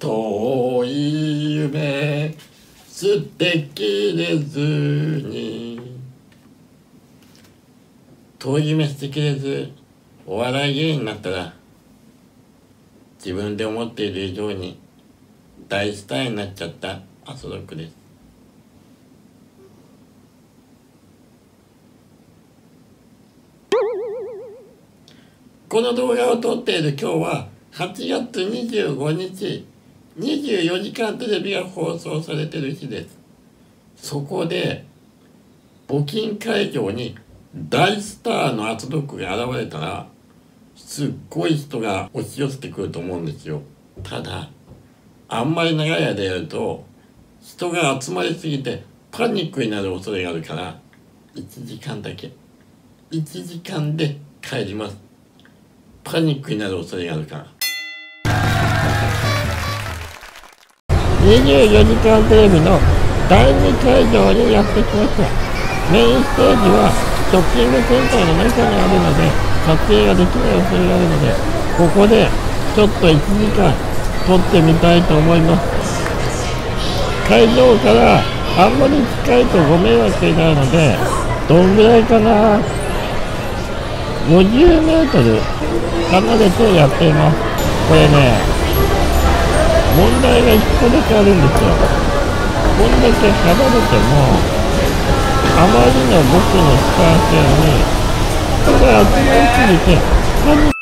遠い夢捨てきれずに。遠い夢捨てきれずお笑い芸人になったら自分で思っている以上に大スターになっちゃったアソロックです。この動画を撮っている今日は8月25日。24時間テレビが放送されてる日です。そこで募金会場に大スターのアツドッグが現れたらすっごい人が押し寄せてくると思うんですよ。ただあんまり長い間やると人が集まりすぎてパニックになる恐れがあるから1時間だけ。1時間で帰ります。パニックになる恐れがあるから。24時間テレビの第2会場にやってきました。メインステージはショッピングセンターの中にあるので撮影ができない恐れがあるのでここでちょっと1時間撮ってみたいと思います。会場からあんまり近いとご迷惑になるのでどんぐらいかな？50メートル離れてやっています。これね問題が1個だけあるんですよこんだけ離れてもあまりの僕の視界線に人が集まりすぎてパニッ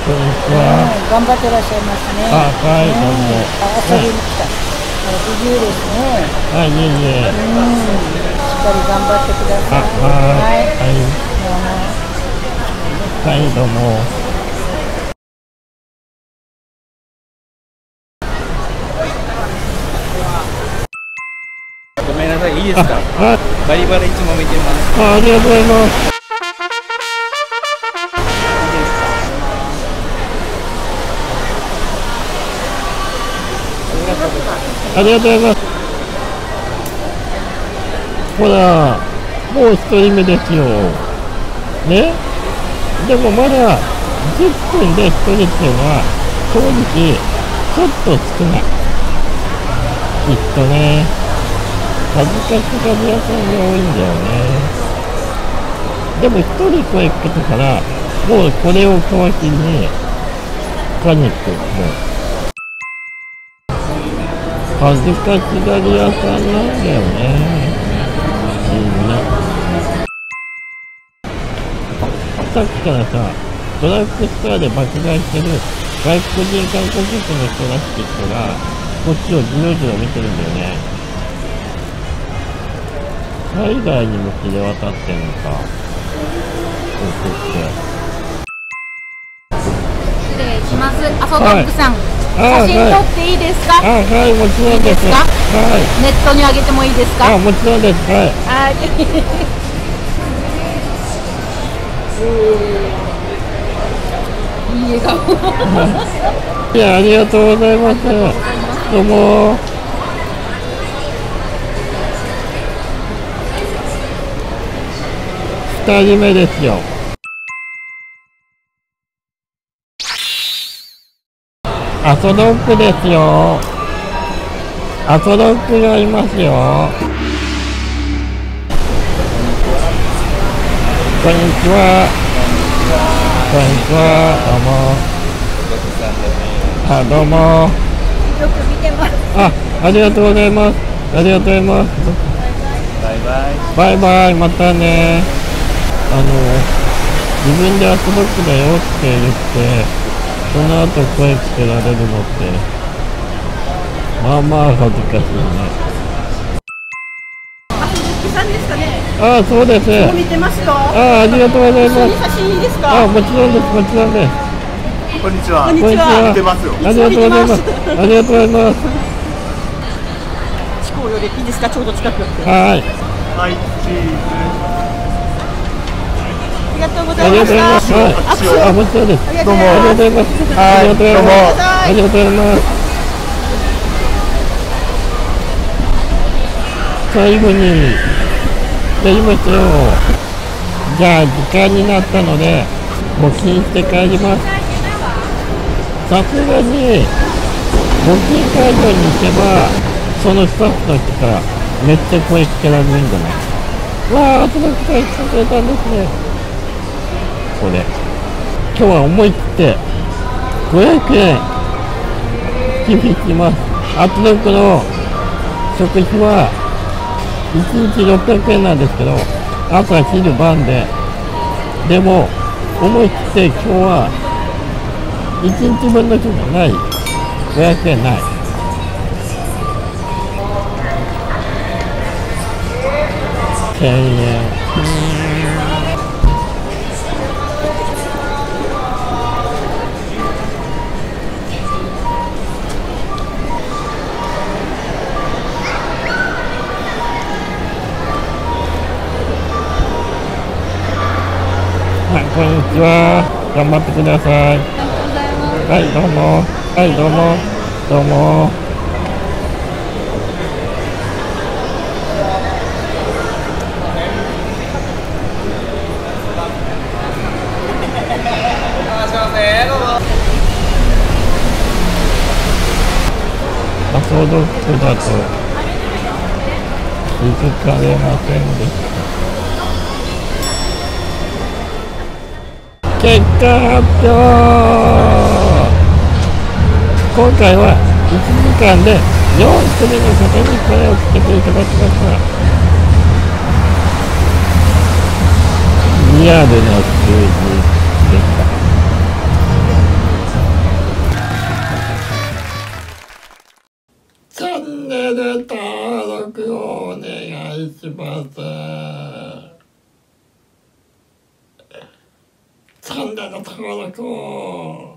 こんにちは。頑張ってらっしゃいますね。あ、はい、どうも。遊びに来た。不自由ですね。あ、いいえいえ。うん。しっかり頑張ってくだ、さい。はい。どうもはい。はい、どうも。ごめんなさい、いいですか？あ、バリバリいつも見てます。あありがとうございます。ありがとうございます。ほら、もう一人目ですよ。ね？でもまだ10分で一人っていうのは、正直、ちょっと少ない。きっとね、恥ずかしがり屋さんが多いんだよね。でも一人声かけてから、もうこれを皮切りに、パニック、もう。恥ずかしがり屋さんなんだよね。みんな。さっきからさ、ドラッグストアで爆買いしてる外国人観光客の人らしき人が、こっちをじろじろ見てるんだよね。海外に向きで渡ってんのか。ここって。失礼します。アソドッグさん、あ写真撮っていいですか、あ、はい、もちろんです。いいですか？はい。ネットに上げてもいいですか？あ、もちろんです。はい。はい。いい笑顔。いや、ありがとうございます。どうも。二人目ですよ。アソドッグですよ。アソドッグがいますよ。こんにちは。こんにちは。どうも。あ、どうも。よく見てます。あ、ありがとうございます。ありがとうございます。バイバイ。バイバイ、またね。あの、自分でアスドッグだよって言って、その後声かけられるのって、まあまあ恥ずかしいね。ああ、そうです。見てますか？ああ、ありがとうございます。写真いいですああ、もちろんです、もちろんです。こんにちは。こんにちは見てますよ。ありがとうございます。ありがとうございます。地高よりいいですか？ちょうど近く。あはい。はい、チーりがとうござあいましりがとうございます。た。はい。あ、もちろんです。どうも。ありがとうございます。ありがとうございます。ありがとうございます。最後に、やりましたよ。じゃあ時間になったので募金して帰りますさすがに募金会場に行けばそのスタッフの人からめっちゃ声かけられるんじゃない？わあ、あとだけ来てくれたんですね。これ。今日は思い切って500円寄付します。アットドッグの食費は1日600円なんですけど、朝昼晩で。でも、思い切って今日は1日分の日がない。500円ない。1000円。こんにちは。頑張ってください。はい、どうも。はい、どうも。どうも。あ、消毒だと気づかれませんでした。結果発表今回は1時間で4組の方に声をかけていただきました。リアルな数字でしたチャンネル登録をお願いします。チャンネル登録を。